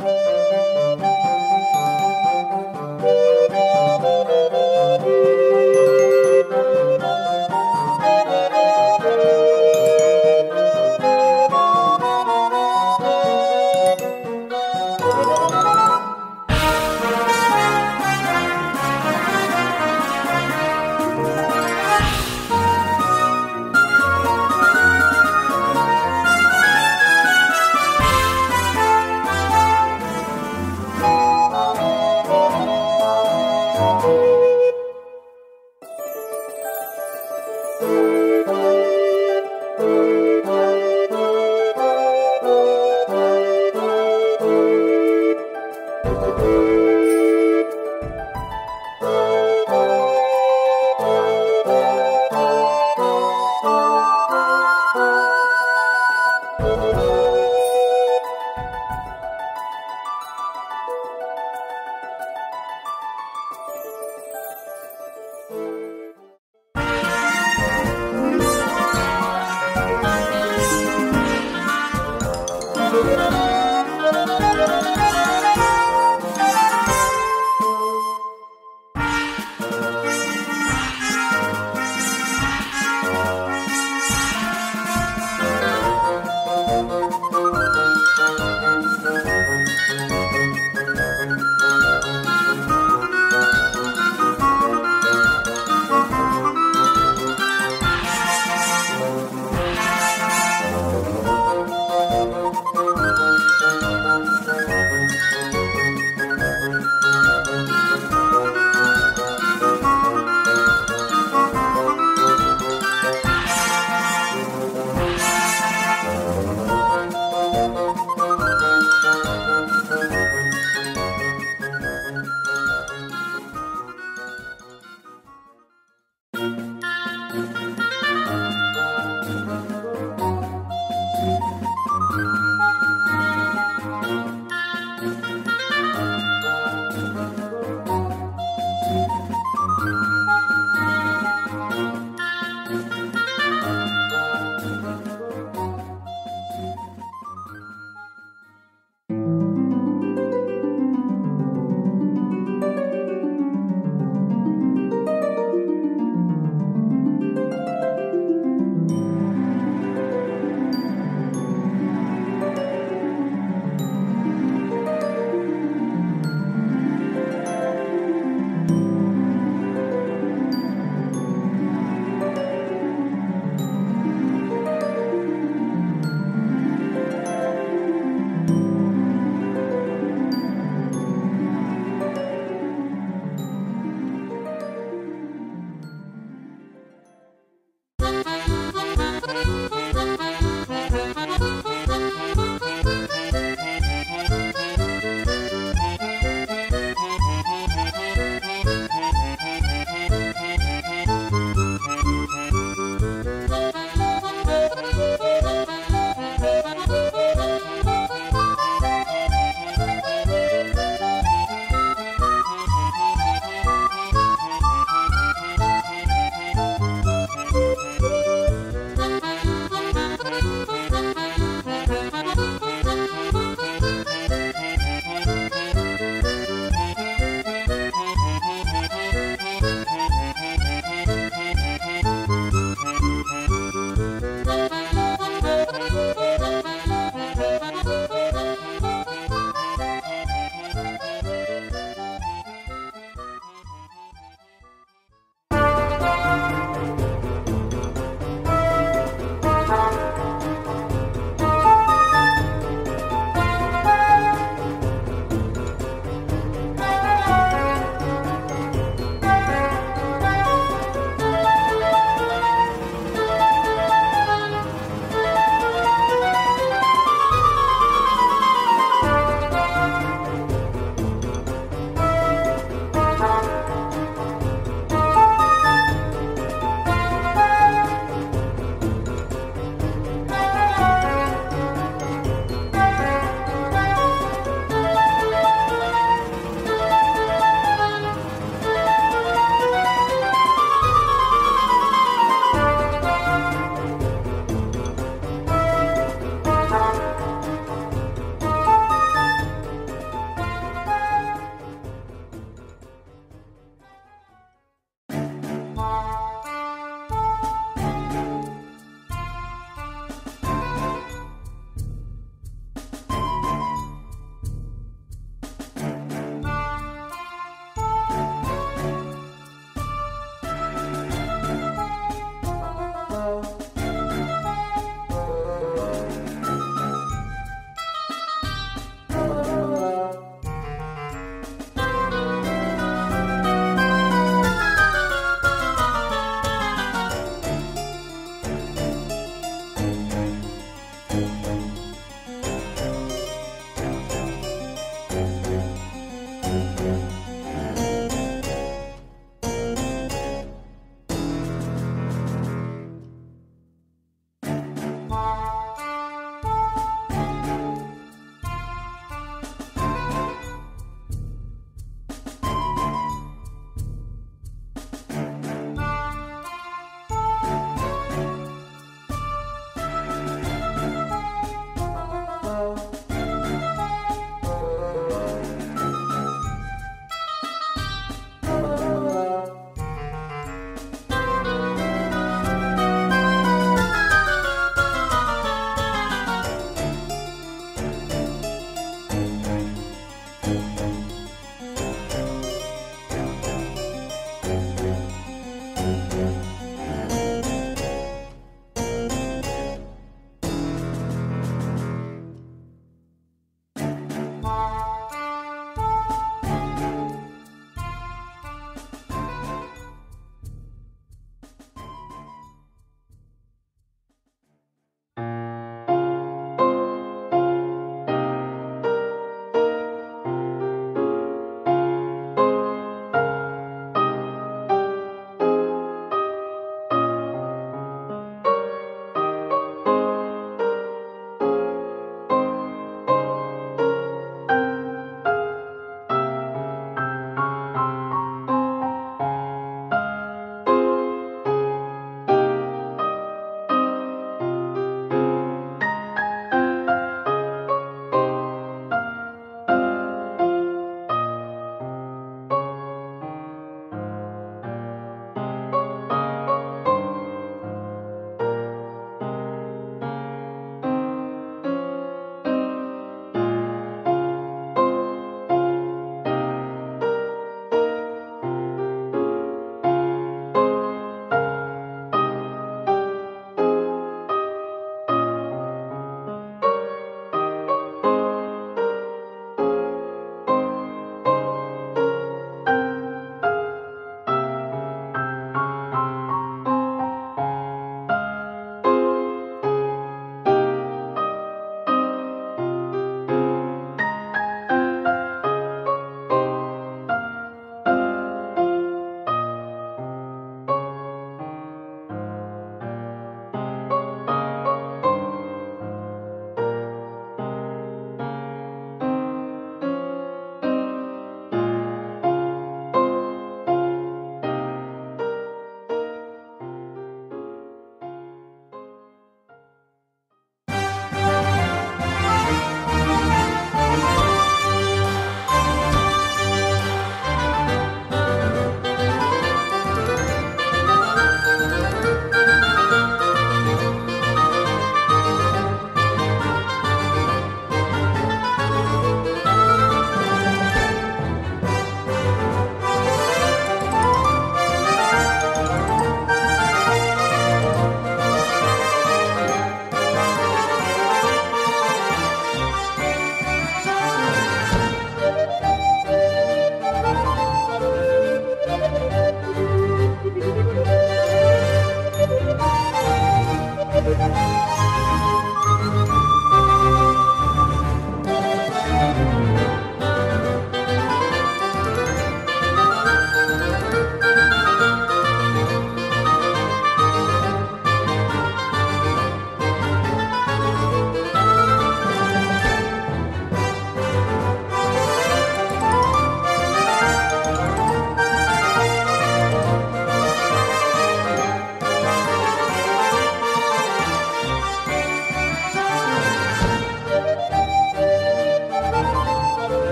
you.